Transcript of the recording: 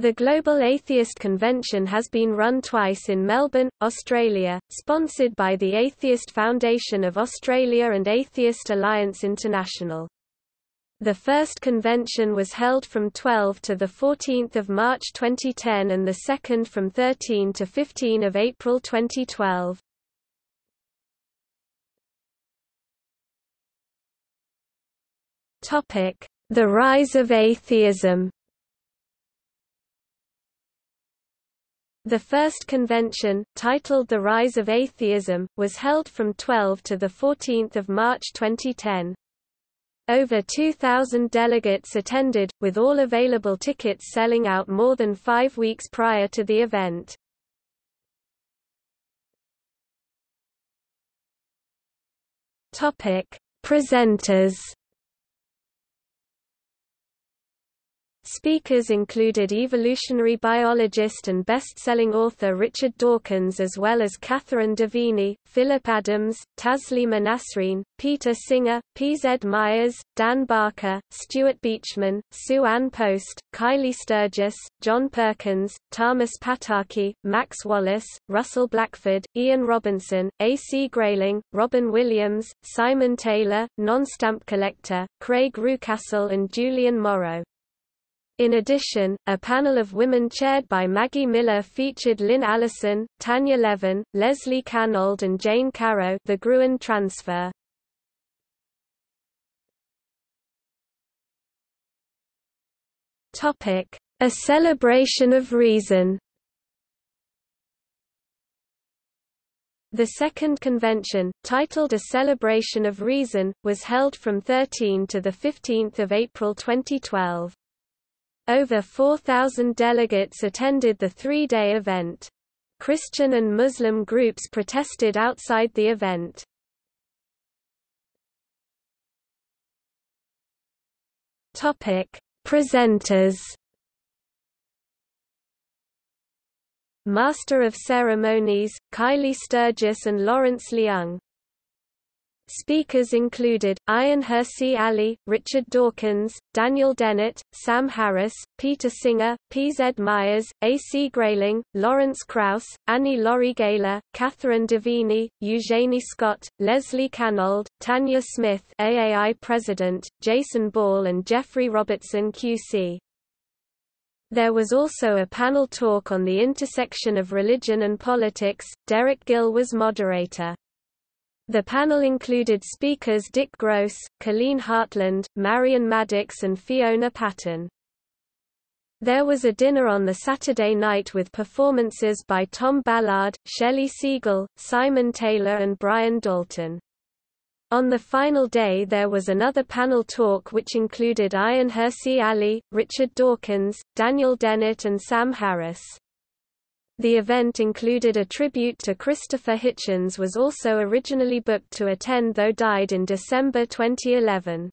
The Global Atheist Convention has been run twice in Melbourne, Australia, sponsored by the Atheist Foundation of Australia and Atheist Alliance International. The first convention was held from 12 to 14 March 2010 and the second from 13 to 15 of April 2012. The rise of atheism The first convention, titled The Rise of Atheism, was held from 12 to 14 March 2010. Over 2,000 delegates attended, with all available tickets selling out more than five weeks prior to the event. Presenters Speakers included evolutionary biologist and best-selling author Richard Dawkins as well as Catherine Deveny, Phillip Adams, Taslima Nasrin, Peter Singer, P. Z. Myers, Dan Barker, Stuart Beachman, Sue Ann Post, Kylie Sturgess, John Perkins, Thomas Pataki, Max Wallace, Russell Blackford, Ian Robinson, A. C. Grayling, Robyn Williams, Simon Taylor, non-stamp collector, Craig Reucassel and Julian Morrow. In addition, a panel of women chaired by Maggie Miller featured Lyn Allison, Tanya Levin, Leslie Cannold and Jane Caro the Gruen transfer. A celebration of reason The second convention, titled A Celebration of Reason, was held from 13 to 15 April 2012. Over 4,000 delegates attended the three-day event. Christian and Muslim groups protested outside the event. Topic: Presenters. Master of Ceremonies, Kylie Sturgess and Lawrence Leung. Speakers included, Ayaan Hirsi Ali, Richard Dawkins, Daniel Dennett, Sam Harris, Peter Singer, P. Z. Myers, A. C. Grayling, Lawrence Krauss, Annie Laurie Gaylor, Catherine Deveny, Eugenie Scott, Leslie Cannold, Tanya Smith AAI President, Jason Ball and Geoffrey Robertson QC. There was also a panel talk on the intersection of religion and politics. Derek Gill was moderator. The panel included speakers Dick Gross, Colleen Hartland, Marion Maddox and Fiona Patten. There was a dinner on the Saturday night with performances by Tom Ballard, Shelley Segal, Simon Taylor and Brian Dalton. On the final day there was another panel talk which included Ayaan Hirsi Ali, Richard Dawkins, Daniel Dennett and Sam Harris. The event included a tribute to Christopher Hitchens was also originally booked to attend though died in December 2011.